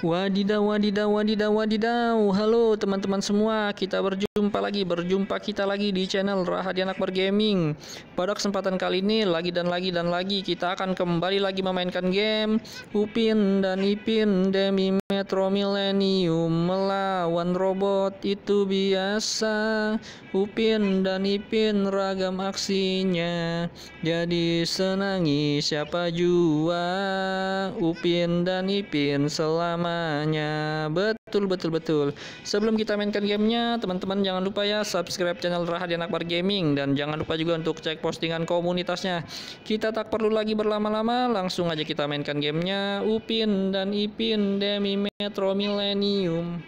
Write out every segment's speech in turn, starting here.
Wadidaw, wadidaw, wadidaw, wadidaw. Halo teman-teman semua, kita berjumpa lagi, berjumpa kita lagi di channel Rahadian Akbar Gaming. Pada kesempatan kali ini, lagi dan lagi dan lagi, kita akan kembali lagi memainkan game Upin dan Ipin demi Metro Millennium melawan robot itu biasa. Upin dan Ipin ragam aksinya, jadi senangi siapa jua. Upin dan Ipin selama semuanya betul betul betul. Sebelum kita mainkan gamenya teman-teman jangan lupa ya subscribe channel Rahadian Akbar Gaming. Dan jangan lupa juga untuk cek postingan komunitasnya. Kita tak perlu lagi berlama-lama langsung aja kita mainkan gamenya. Upin dan Ipin demi Metro Millennium.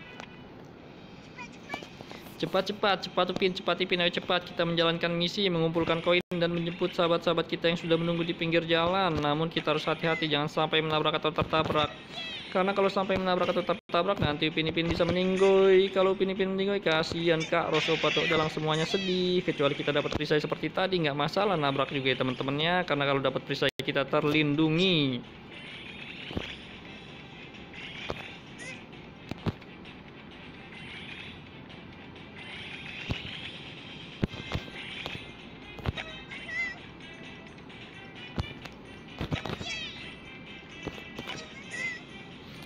Cepat cepat cepat Upin cepat Ipin ayo cepat. Kita menjalankan misi mengumpulkan koin dan menjemput sahabat-sahabat kita yang sudah menunggu di pinggir jalan. Namun kita harus hati-hati jangan sampai menabrak atau tertabrak karena kalau sampai menabrak atau tertabrak nanti Upin Ipin bisa meninggoy. Kalau Upin Ipin meninggoy kasihan Kak Roso Patok dalam semuanya sedih. Kecuali kita dapat perisai seperti tadi nggak masalah nabrak juga ya teman-temannya. Karena kalau dapat perisai kita terlindungi.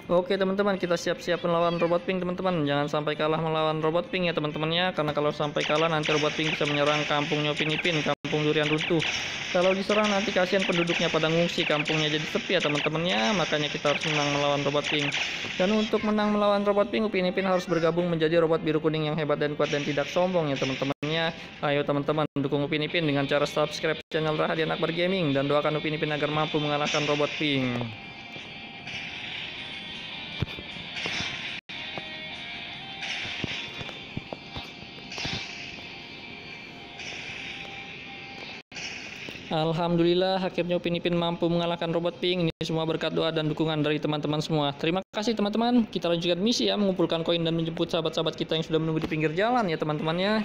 Oke teman-teman kita siap-siap melawan robot pink teman-teman. Jangan sampai kalah melawan robot pink ya teman-temannya karena kalau sampai kalah nanti robot pink bisa menyerang kampungnya Pinipin kampung durian runtuh. Kalau diserang nanti kasihan penduduknya pada ngungsi kampungnya jadi sepi ya teman-temannya makanya kita harus menang melawan robot pink. Dan untuk menang melawan robot pink Pinipin harus bergabung menjadi robot biru kuning yang hebat dan kuat dan tidak sombong ya teman-temannya ayo teman-teman dukung Upin Ipin dengan cara subscribe channel Rahadian Akbar Gaming. Dan doakan Upin Ipin agar mampu mengalahkan robot pink Alhamdulillah akhirnya Upin Ipin mampu mengalahkan robot pink. Ini semua berkat doa dan dukungan dari teman-teman semua. Terima kasih teman-teman. Kita lanjutkan misi ya mengumpulkan koin dan menjemput sahabat-sahabat kita yang sudah menunggu di pinggir jalan ya teman-temannya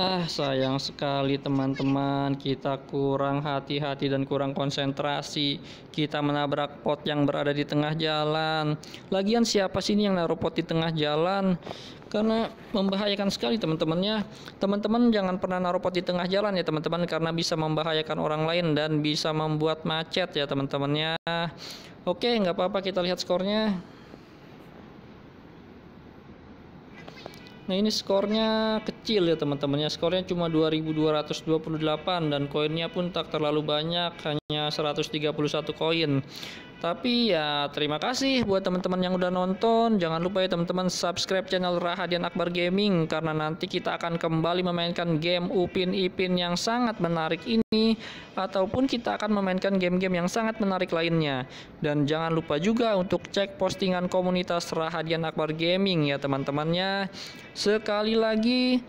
Ah, sayang sekali teman-teman, kita kurang hati-hati dan kurang konsentrasi. Kita menabrak pot yang berada di tengah jalan. Lagian siapa sih ini yang naruh pot di tengah jalan? Karena membahayakan sekali teman-temannya. Teman-teman jangan pernah naruh pot di tengah jalan ya teman-teman karena bisa membahayakan orang lain dan bisa membuat macet ya teman-temannya. Oke, nggak apa-apa kita lihat skornya. Nah ini skornya kecil ya teman-temannya. Skornya cuma 2228 dan koinnya pun tak terlalu banyak Hanya 131 koin tapi ya terima kasih buat teman-teman yang udah nonton. Jangan lupa ya teman-teman subscribe channel Rahadian Akbar Gaming karena nanti kita akan kembali memainkan game Upin Ipin yang sangat menarik ini ataupun kita akan memainkan game-game yang sangat menarik lainnya. Dan jangan lupa juga untuk cek postingan komunitas Rahadian Akbar Gaming ya teman-temannya. Sekali lagi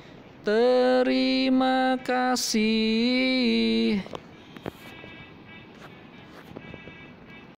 terima kasih.